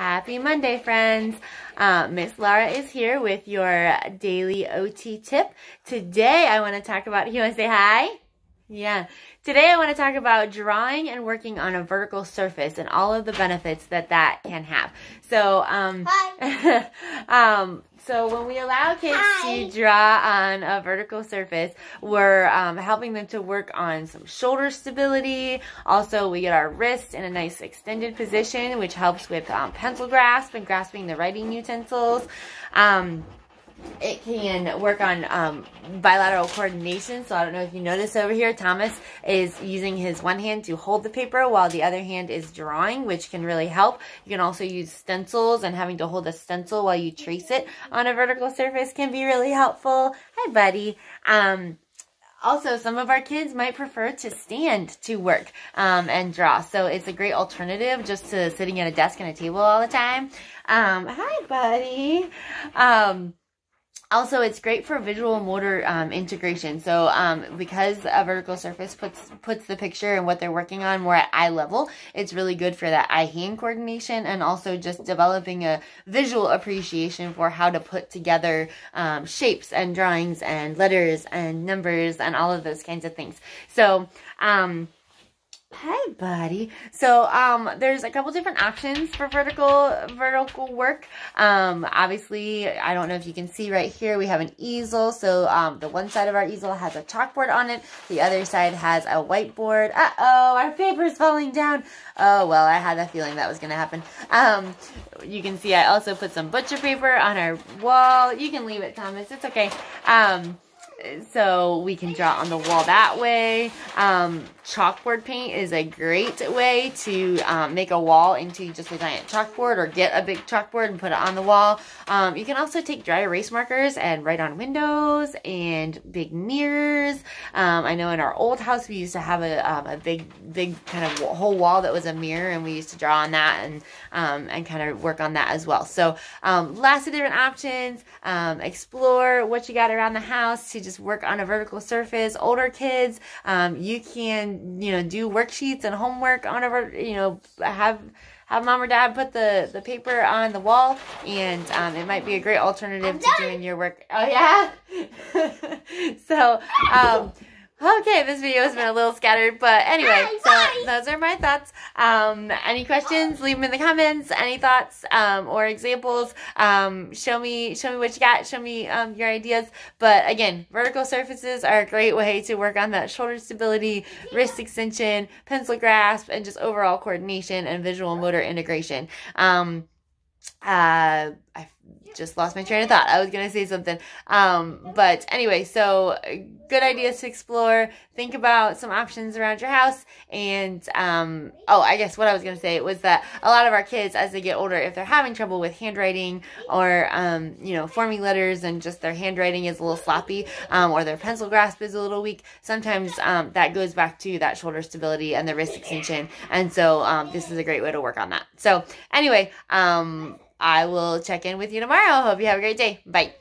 Happy Monday, friends. Uh, Miss Laura is here with your daily OT tip. Today, I want to talk about, you want to say hi? Yeah. Today, I want to talk about drawing and working on a vertical surface and all of the benefits that that can have. So, um, um, so when we allow kids Hi. to draw on a vertical surface, we're um, helping them to work on some shoulder stability. Also, we get our wrists in a nice extended position, which helps with um, pencil grasp and grasping the writing utensils. Um, it can work on um, bilateral coordination. So I don't know if you notice over here, Thomas is using his one hand to hold the paper while the other hand is drawing, which can really help. You can also use stencils and having to hold a stencil while you trace it on a vertical surface can be really helpful. Hi, buddy. Um, also, some of our kids might prefer to stand to work um, and draw. So it's a great alternative just to sitting at a desk and a table all the time. Um, hi, buddy. Um, also, it's great for visual motor um, integration. So, um, because a vertical surface puts puts the picture and what they're working on more at eye level, it's really good for that eye-hand coordination and also just developing a visual appreciation for how to put together um, shapes and drawings and letters and numbers and all of those kinds of things. So, Hi, buddy. So, um, there's a couple different options for vertical, vertical work. Um, obviously, I don't know if you can see right here, we have an easel. So, um, the one side of our easel has a chalkboard on it. The other side has a whiteboard. Uh-oh, our paper's falling down. Oh, well, I had a feeling that was going to happen. Um, you can see I also put some butcher paper on our wall. You can leave it, Thomas. It's okay. Um, so we can draw on the wall that way. Um, chalkboard paint is a great way to um, make a wall into just a giant chalkboard or get a big chalkboard and put it on the wall. Um, you can also take dry erase markers and write on windows and big mirrors. Um, I know in our old house we used to have a, um, a big, big kind of whole wall that was a mirror and we used to draw on that and, um, and kind of work on that as well. So lots of different options. explore what you got around the house to just just work on a vertical surface. Older kids, um, you can, you know, do worksheets and homework on a, you know, have have mom or dad put the, the paper on the wall and um, it might be a great alternative to doing your work. Oh yeah? so, um, Okay, this video has been a little scattered, but anyway, so those are my thoughts. Um, any questions, leave them in the comments. Any thoughts um, or examples, um, show me show me what you got, show me um, your ideas. But again, vertical surfaces are a great way to work on that shoulder stability, wrist extension, pencil grasp, and just overall coordination and visual motor integration. Uh, I just lost my train of thought. I was going to say something. Um, but anyway, so good ideas to explore. Think about some options around your house. And, um, oh, I guess what I was going to say was that a lot of our kids, as they get older, if they're having trouble with handwriting or, um, you know, forming letters and just their handwriting is a little sloppy, um, or their pencil grasp is a little weak, sometimes, um, that goes back to that shoulder stability and the wrist extension. And so, um, this is a great way to work on that. So anyway, um, I will check in with you tomorrow. Hope you have a great day. Bye.